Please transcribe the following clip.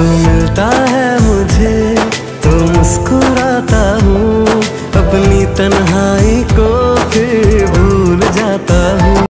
तू मिलता है मुझे तो मुस्कुराता हूँ अपनी तन्हाई को फिर